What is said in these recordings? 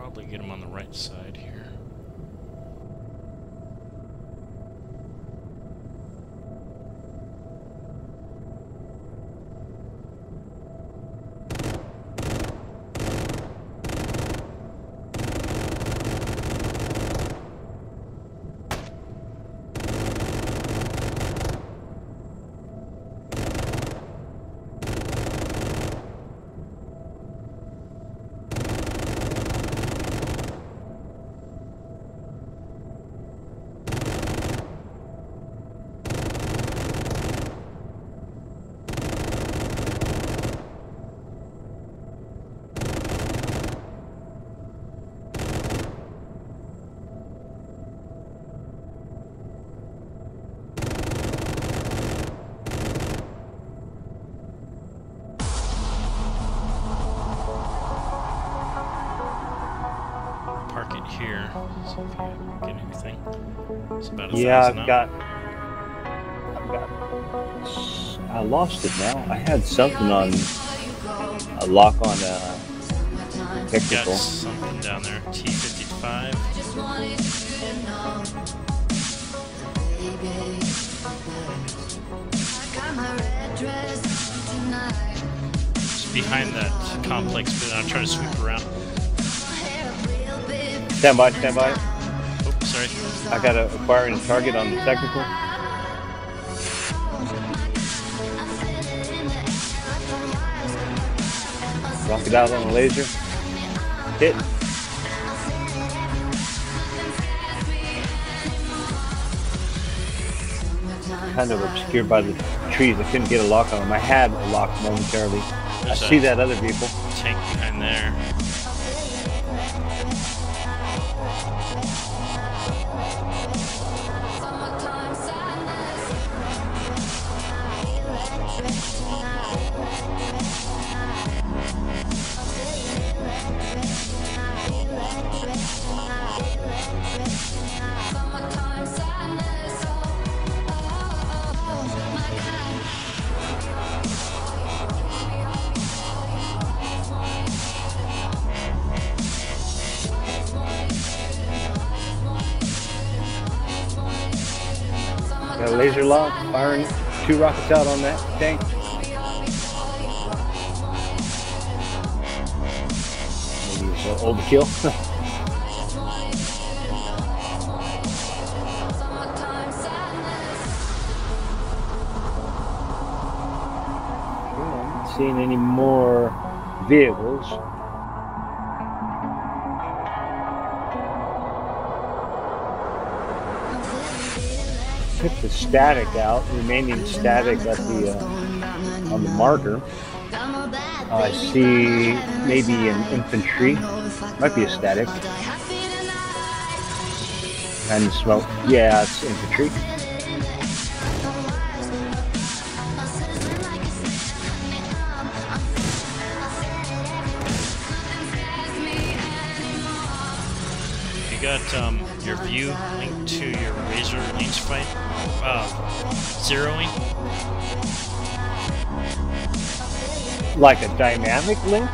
probably get him on the right side here. Here. If you get anything. It's about a Yeah, I've got. I've got. I lost it now. I had something on a lock on uh, Got technical. something down there. T55. It's behind that complex, but I'm trying to sweep around. Stand by, stand by. Oh, sorry. I got a acquiring a target on the technical. Rock it out on the laser. Hit. Kind of obscured by the trees. I couldn't get a lock on them. I had a lock momentarily. I see that other vehicle. tank behind there. Laser lock, firing two rockets out on that tank. Maybe it's overkill. Okay, I'm not seeing any more vehicles. Took the static out, remaining static at the uh, on the marker. I see maybe an infantry, might be a static. And smoke. Yeah, it's infantry. You got um, your view linked to your razor range fight, uh, zeroing. Like a dynamic link?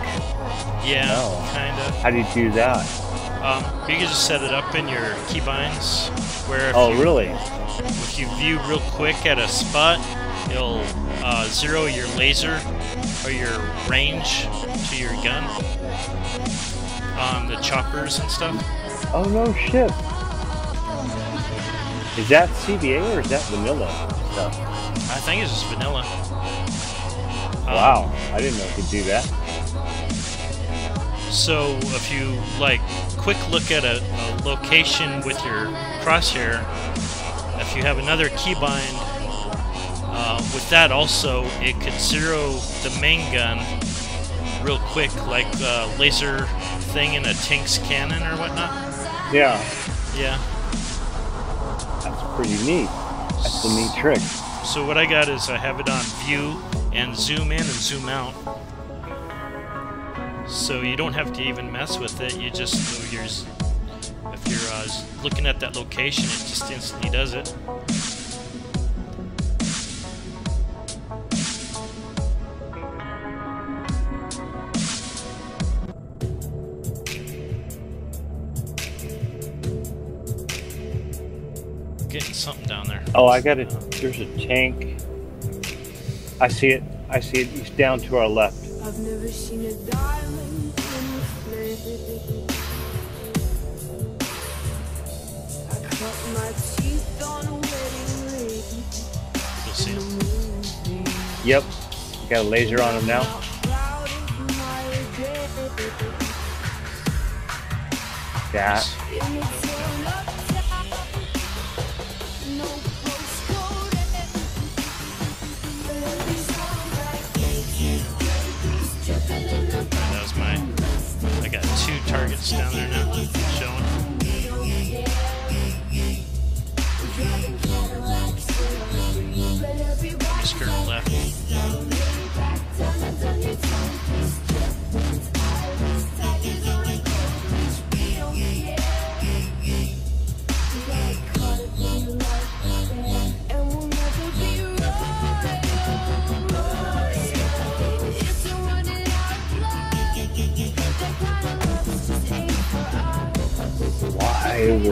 Yeah, No. kind of. How do you do that? Um, you can just set it up in your keybinds, where if Oh, you, really? if you view real quick at a spot, it'll uh, zero your laser or your range to your gun on the choppers and stuff. Oh no shit. Is that CBA or is that vanilla stuff? I think it's just vanilla. Um, Wow, I didn't know it could do that. So if you like quick look at a, a location with your crosshair, if you have another keybind, uh, with that also it could zero the main gun real quick, like uh, laser thing in a tank's cannon or whatnot. Yeah, Yeah. That's pretty neat. That's a neat trick. So what I got is I have it on view and zoom in and zoom out. So you don't have to even mess with it. You just if you're, if you're uh, looking at that location, it just instantly does it. Oh, I got it. There's a tank. I see it. I see it. He's down to our left. I've never seen a diamond in the. I cut my teeth on a wedding ring. You'll see him. Yep. Got a laser on him now. That. Down there now.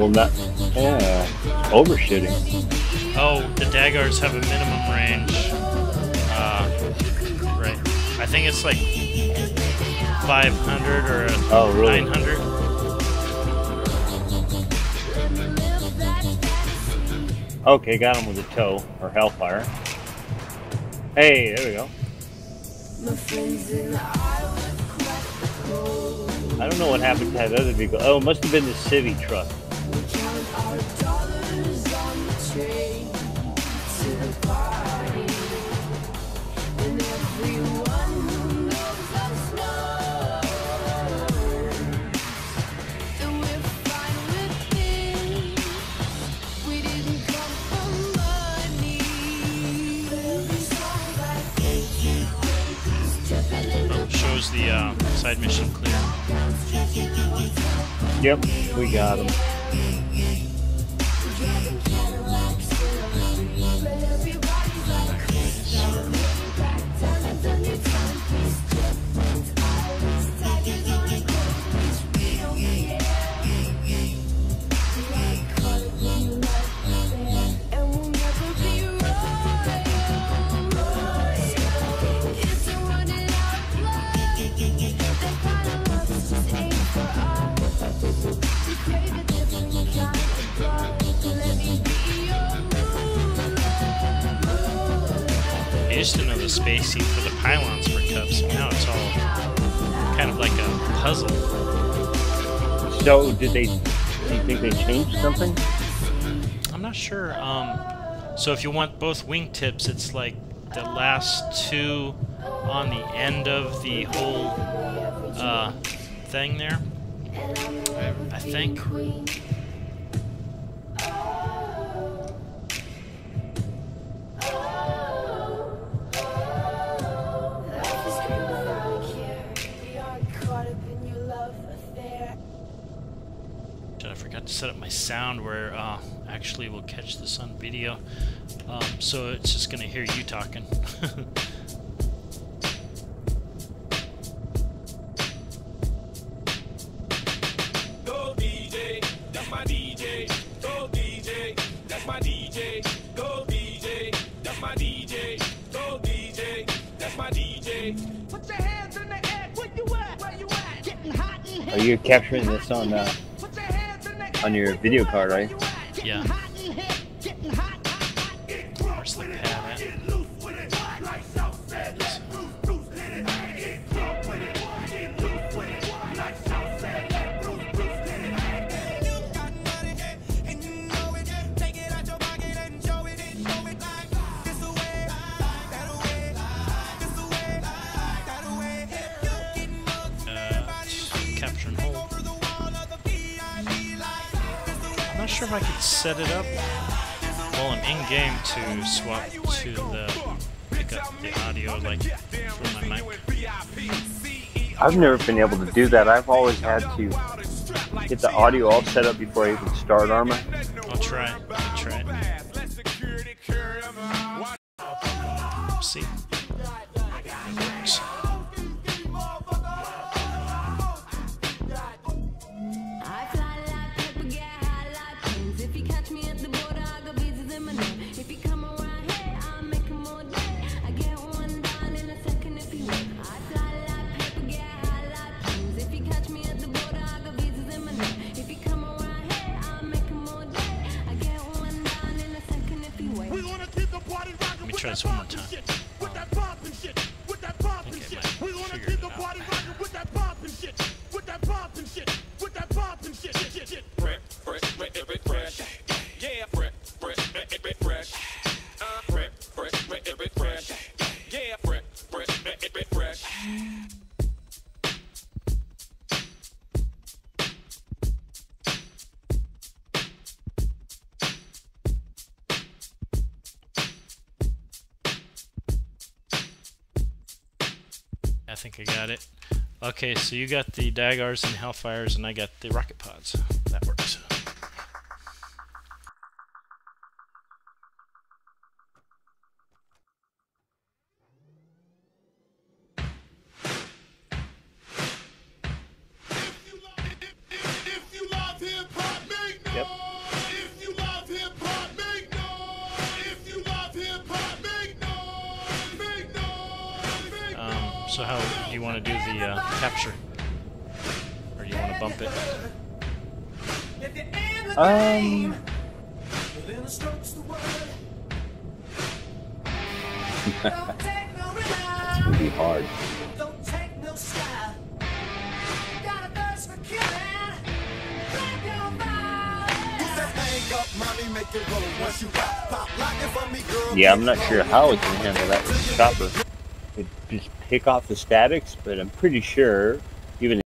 Will not? Yeah. Overshooting. Oh, the daggers have a minimum range. Uh, right. I think it's like 500 or Oh, really? 900. Okay, got him with a TOW or hellfire. Hey, there we go. My friends and I would crack the code. I don't know what happened to that other vehicle. Oh, it must have been the Civi truck. Side mission clear. Yep, we got him. I used to spacing for the pylons for cups. Now it's all kind of like a puzzle. So, did they? Do you think they changed something? I'm not sure. Um, so if you want both wingtips, it's like the last two on the end of the whole uh, thing there. I think. Set up my sound where uh, actually we'll catch this on video. Um, so it's just gonna hear you talking. Go DJ, that's my DJ. Go DJ, that's my DJ. Go DJ, that's my DJ. Go DJ, that's my DJ. Put your hands in the air. Where you at? Where you at? Getting hot in here. Are you capturing this on uh, on your video card, right? Yeah. Sure if I could set it up while I'm in game to swap to the pick up the audio like from my mic. I've never been able to do that. I've always had to get the audio all set up before I even start Arma. I'll try this one I think I got it. Okay, so you got the DAGRs and Hellfires, and I got the Rocket Pods. Want to do the uh, capture? Or you want to bump it? Um, it's gonna be hard. Yeah, I'm not sure how it can handle that chopper. Pick off the statics, but I'm pretty sure